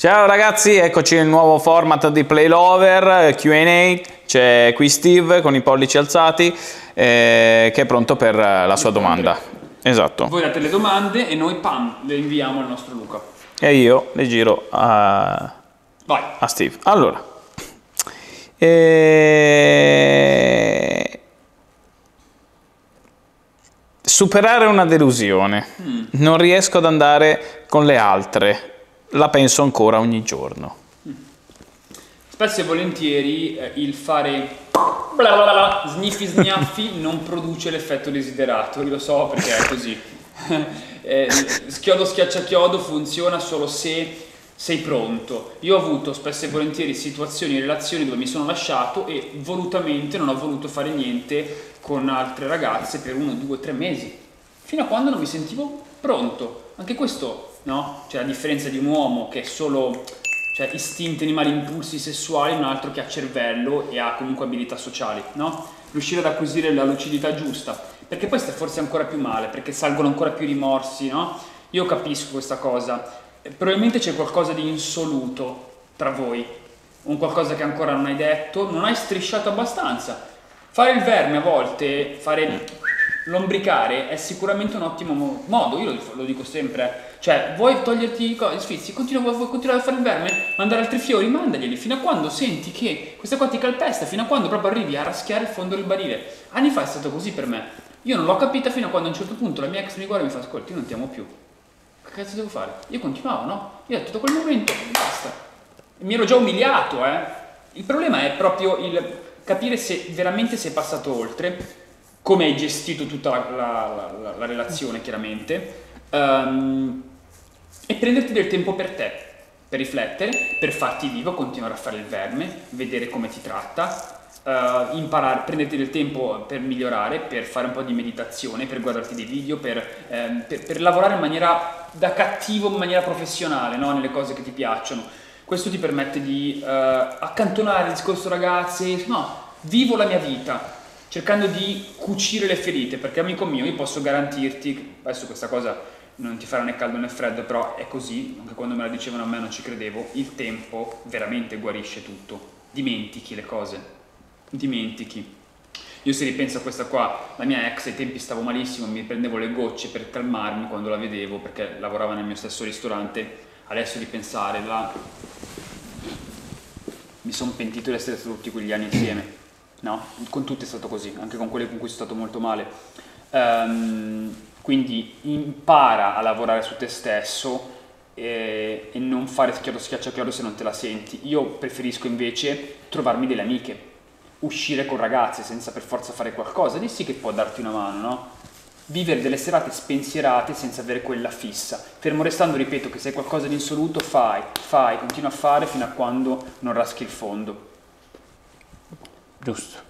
Ciao ragazzi, eccoci nel nuovo format di Play Lover, Q&A, c'è qui Steve con i pollici alzati eh, che è pronto per la sua domanda. Esatto. Voi date le domande e noi pam, le inviamo al nostro Luca. E io le giro a, Vai. a Steve. Allora, eh, superare una delusione. Non riesco ad andare con le altre. La penso ancora ogni giorno. Spesso e volentieri eh, il fare bla bla bla, sniffi sgnaffi non produce l'effetto desiderato, io lo so perché è così. Eh, schiodo schiaccia chiodo funziona solo se sei pronto. Io ho avuto spesso e volentieri situazioni e relazioni dove mi sono lasciato e volutamente non ho voluto fare niente con altre ragazze per uno, due, tre mesi, fino a quando non mi sentivo pronto. Anche questo, no? Cioè, a differenza di un uomo che è solo cioè, istinti animali, impulsi sessuali, un altro che ha cervello e ha comunque abilità sociali, no? Riuscire ad acquisire la lucidità giusta. Perché poi sta forse ancora più male, perché salgono ancora più rimorsi, no? Io capisco questa cosa. Probabilmente c'è qualcosa di insoluto tra voi, un qualcosa che ancora non hai detto, non hai strisciato abbastanza. Fare il verme a volte, fare lombricare è sicuramente un ottimo mo- modo, io lo, lo dico sempre. Cioè, vuoi toglierti i co- sfizi, continua, vuoi continuare a fare il verme, mandare altri fiori, mandaglieli fino a quando senti che questa qua ti calpesta, fino a quando proprio arrivi a raschiare il fondo del barile. Anni fa è stato così per me. Io non l'ho capita fino a quando a un certo punto la mia ex mi guarda e mi fa ascolti, io non ti amo più. Che cazzo devo fare? Io continuavo, no? Io ho detto quel momento basta. Mi ero già umiliato, eh. Il problema è proprio il capire se veramente sei passato oltre, come hai gestito tutta la, la- la- la relazione, chiaramente, ehm, e prenderti del tempo per te, per riflettere, per farti vivo, continuare a fare il verme, vedere come ti tratta, eh, imparare, prenderti del tempo per migliorare, per fare un po' di meditazione, per guardarti dei video, per, ehm, per- per lavorare in maniera da cattivo, in maniera professionale, no? nelle cose che ti piacciono. Questo ti permette di eh, accantonare il discorso ragazzi, no, vivo la mia vita, cercando di cucire le ferite, perché amico mio, io posso garantirti, adesso questa cosa non ti farà né caldo né freddo, però è così, anche quando me la dicevano a me non ci credevo, il tempo veramente guarisce tutto, dimentichi le cose, dimentichi. Io se ripenso a questa qua, la mia ex ai tempi stavo malissimo, mi prendevo le gocce per calmarmi quando la vedevo, perché lavorava nel mio stesso ristorante, adesso di pensare, la... mi sono pentito di essere tutti quegli anni insieme, no? Con tutti è stato così, anche con quelli con cui sono stato molto male. Ehm, quindi impara a lavorare su te stesso e, e non fare schiaccia chiodo se non te la senti. Io preferisco invece trovarmi delle amiche, uscire con ragazze senza per forza fare qualcosa, lì sì che può darti una mano, no? Vivere delle serate spensierate senza avere quella fissa. Fermo restando, ripeto, che se hai qualcosa di insoluto, fai, fai, continua a fare fino a quando non raschi il fondo. Proust.